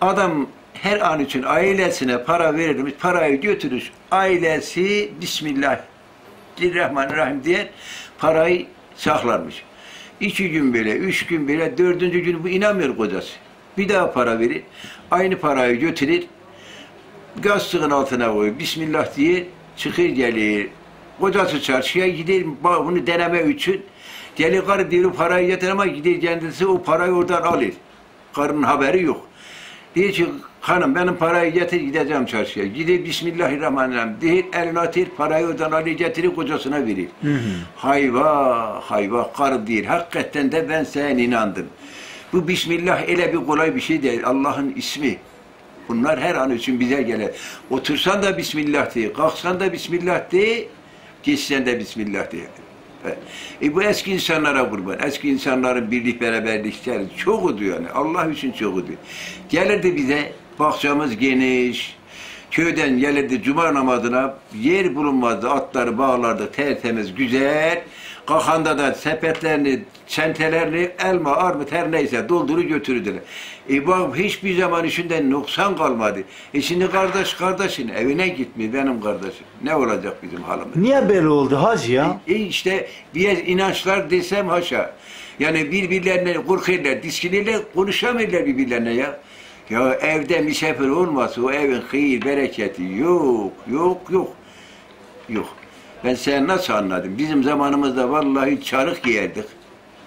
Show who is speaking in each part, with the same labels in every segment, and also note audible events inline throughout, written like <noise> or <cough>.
Speaker 1: Adam her an için ailesine para verirmiş, parayı götürür. Ailesi Bismillahirrahmanirrahim diye parayı saklarmış. İki gün böyle, üç gün böyle, dördüncü gün bu inanmıyor kocası. Bir daha para verir. Aynı parayı götürür. Gazlığın altına koyuyor. Bismillah diye çıkır gelir. Kocası çarşıya gider bunu deneme için. Gelir karı diyor parayı getir ama gider kendisi o parayı oradan alır. Karının haberi yok. Diyor ki hanım benim parayı getir gideceğim çarşıya. Gider Bismillahirrahmanirrahim. Diyor elini atır parayı oradan alır getirir kocasına verir. Hayva hayva karı değil. Hakikaten de ben sen inandım. Bu Bismillah ele bir kolay bir şey değil. Allah'ın ismi. Bunlar her an için bize gelir. Otursan da Bismillah diye, kalksan da Bismillah diye, geçsen de Bismillah diye. E bu eski insanlara kurban. Eski insanların birlik beraberlikleri çok oluyor yani. Allah için çok oluyor. Gelirdi bize bahçemiz geniş. Köyden gelirdi cuma namazına yer bulunmazdı. Atları bağlardı tertemiz güzel. Kalkanda da sepetlerini, çentelerini elma, armut her neyse dolduru götürürdüler. E bak hiçbir zaman işinden noksan kalmadı. E şimdi kardeş kardeşin evine gitmiyor benim kardeşim. Ne olacak bizim halimiz?
Speaker 2: Niye böyle oldu hacı ya?
Speaker 1: E işte bir inançlar desem haşa. Yani birbirlerine korkuyorlar, diskinirler, konuşamıyorlar birbirlerine ya. Ya evde misafir olmasa o evin hayır, bereketi yok, yok, yok. Yok. Ben sen nasıl anladım? Bizim zamanımızda vallahi çarık giyerdik.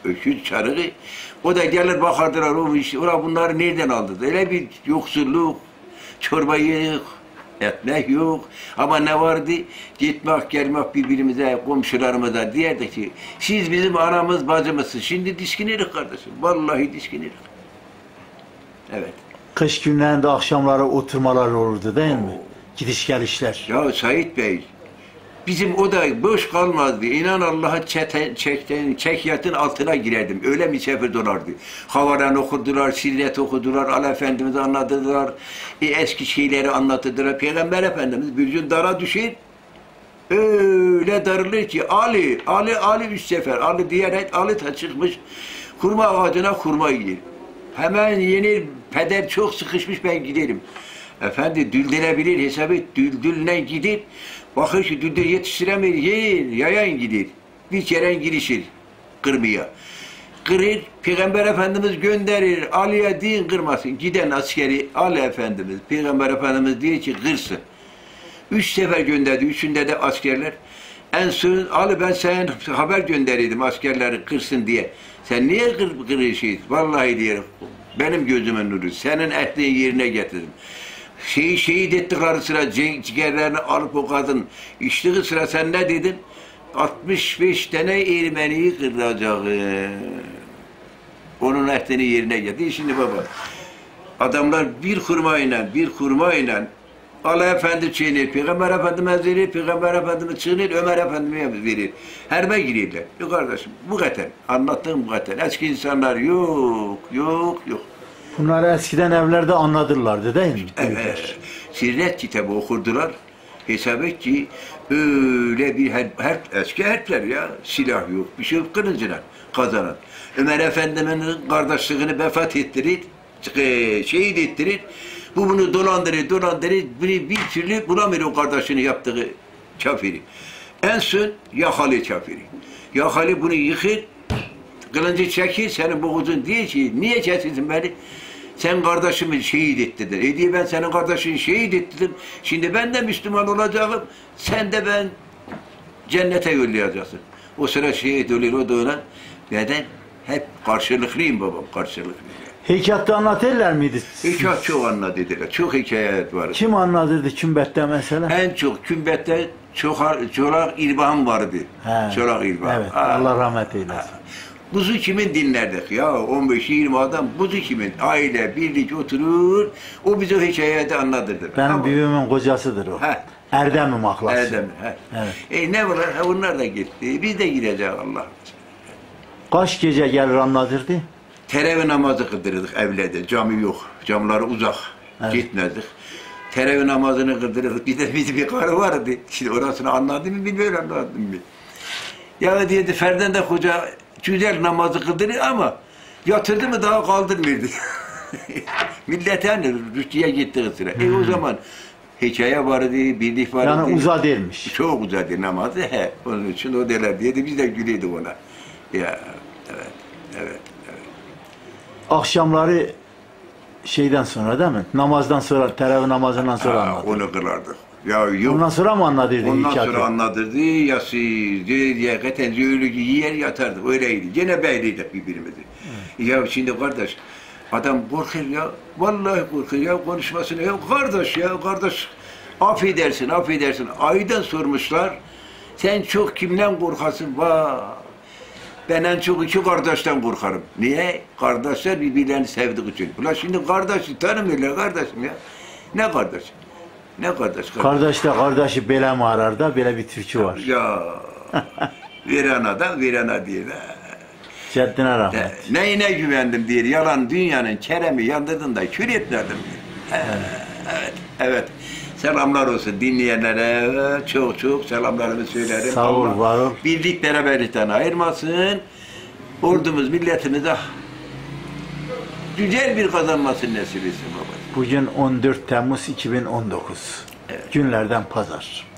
Speaker 1: Öküz çarığı. O da gelir bakardılar o iş, ora bunları nereden aldı? Öyle bir yoksulluk, çorba yok, ekmek yok. Ama ne vardı? Gitmek gelmek birbirimize, komşularımıza diyerdik ki siz bizim anamız bacımızsınız. Şimdi diskinirik kardeşim. Vallahi diskinirik. Evet.
Speaker 2: Kış günlerinde akşamları oturmalar olurdu değil mi? Gidiş gelişler.
Speaker 1: Ya Sait Bey, bizim oda boş kalmazdı. İnan Allah'a çekten, çekyatın altına girerdim. Öyle misafir dolardı. Havaran okudular, sirret okudular, Ala Efendimiz'i anlatırdılar. E, eski şeyleri anlatırdılar. Peygamber Efendimiz bir gün dara düşer. Öyle darılır ki Ali, Ali, Ali üç sefer. Ali diyerek Ali da çıkmış. Kurma ağacına kurma yer. Hemen yeni peder çok sıkışmış ben giderim. Efendi düldülebilir hesap et. Gidip bakır ki düldül yetiştiremiyor. Yiyin, yayan gider. Bir kere girişir kırmaya. Kırır, Peygamber Efendimiz gönderir. Ali'ye din kırmasın. Giden askeri Ali Efendimiz, Peygamber Efendimiz diye ki kırsın. Üç sefer gönderdi. Üçünde de askerler. En son Ali ben sen haber gönderirdim askerleri kırsın diye. Sen niye kır, kırışıyorsun? Vallahi diyorum. Benim gözümün nuru. Senin ehlin yerine getirdim. Şeyi şehit ettikleri sıra ciğerlerini alıp o kadın içtiği sıra sen ne dedin? 65 tane Ermeniyi kıracak. Onun ehlini yerine getirdi. Şimdi baba adamlar bir hurmayla bir hurmayla Allah Efendi çiğnir, Peygamber Efendimiz verir, Peygamber Efendimiz çiğnir, Ömer Efendimiz verir. Herbe giriyorlar. Yok kardeşim, bu kadar. Anlattığım bu kadar. Eski insanlar yok, yok, yok.
Speaker 2: Bunları eskiden evlerde anladırlardı değil mi?
Speaker 1: Evet. Sirret kitabı okurdular. Hesap et ki öyle bir her, her, eski harpler ya. Silah yok, bir şey yok kılıncına kazanan. Ömer Efendimiz'in kardeşliğini vefat ettirir, şehit ettirir. Bu bunu dolandırır, dolandırır, bunu bir türlü bulamıyor o kardeşini yaptığı kafiri. En son yakalı kafiri. Yakalı bunu yıkır, Qılıncı çəkir, səni boğucun deyir ki, niyə kəsirsin məni? Sən qardaşımı şehid etdirdin. E deyir, mən sənin qardaşını şehid etdirdim. Şimdi mən də Müslüman olacağım, sən də mən cənnətə yollayacaqsın. O sıra şehid ölür, o da ona. Nədən? Hep karşılıklıyım babam, karşılıklıyım.
Speaker 2: Hekayatda anlatırlar mıydı?
Speaker 1: Hekayat çox anladılar. Çox hekayət var.
Speaker 2: Kim anladırdı Kümbətdə məsələn?
Speaker 1: Ən çox Kümbətdə Çoxar Çolaq İlbaham vardı.
Speaker 2: Hə.
Speaker 1: Çolaq İlbaham.
Speaker 2: Evet,
Speaker 1: ha.
Speaker 2: Allah rəhmət eyləsin.
Speaker 1: Buzu kimin dinlerdik ya 15-20 adam buzu kimin aile birlik oturur o bize hikayeti anlatırdı.
Speaker 2: Benim
Speaker 1: Ama-
Speaker 2: büyüğümün kocasıdır o.
Speaker 1: He.
Speaker 2: Erdem'i mahlası.
Speaker 1: Erdem. he.
Speaker 2: Evet.
Speaker 1: E ne var? Ha, Onlar da gitti. Biz de gideceğiz Allah.
Speaker 2: Kaç gece gelir anlatırdı?
Speaker 1: Teravih namazı kıldırırdık evlerde. Cami yok. Camları uzak.
Speaker 2: Evet.
Speaker 1: Gitmezdik. Teravih namazını kıldırırdık. Bir de bizim bir karı vardı. Şimdi orasını anladın mı bilmiyorum anladın mı? Ya dedi Ferden de koca güzel namazı kıldırır ama yatırdı mı daha kaldırmıyordu. <laughs> Millete hani Rusya'ya gittiği sıra. E o zaman hikaye vardı, birlik vardı.
Speaker 2: Yani uza dermiş.
Speaker 1: Çok uzadı namazı. He, onun için o derler diye de biz de gülüyorduk ona. Ya evet, evet.
Speaker 2: Akşamları şeyden sonra değil mi? Namazdan sonra, teravih namazından sonra
Speaker 1: Ha,
Speaker 2: anlatırdı.
Speaker 1: onu kılardık. Ya yok.
Speaker 2: Ondan sonra mı anlatırdı
Speaker 1: Ondan
Speaker 2: hikayeti?
Speaker 1: sonra anlatırdı, yası, hakikaten zöğülücü yer yatardık, öyleydi. Gene beyliydik birbirimizi. Ya şimdi kardeş, adam korkuyor ya, vallahi korkuyor ya konuşmasına, ya kardeş ya, kardeş, affedersin, affedersin. Aydan sormuşlar, sen çok kimden korkasın, vah. Ben en çok iki kardeşten korkarım. Niye? Kardeşler birbirlerini sevdiği için. Ulan şimdi kardeşi tanımıyorlar kardeşim ya. Ne kardeş? Ne kardeş? kardeş?
Speaker 2: Kardeşle kardeşi bele mi arar da böyle bir türkü var.
Speaker 1: Ya Virana da Virana diyor.
Speaker 2: Ceddine
Speaker 1: Ne,
Speaker 2: rahmet.
Speaker 1: neyine güvendim diyor. Yalan dünyanın keremi yandırdın da kür etmedim diyor. Evet, evet. Selamlar olsun dinleyenlere. Çok çok selamlarımı söylerim.
Speaker 2: Sağ ol, var ol.
Speaker 1: Birlik beraberlikten ayırmasın. Ordumuz milletimize güzel bir kazanmasını nasip etsin baba.
Speaker 2: Bugün 14 Temmuz 2019. Günlerden pazar.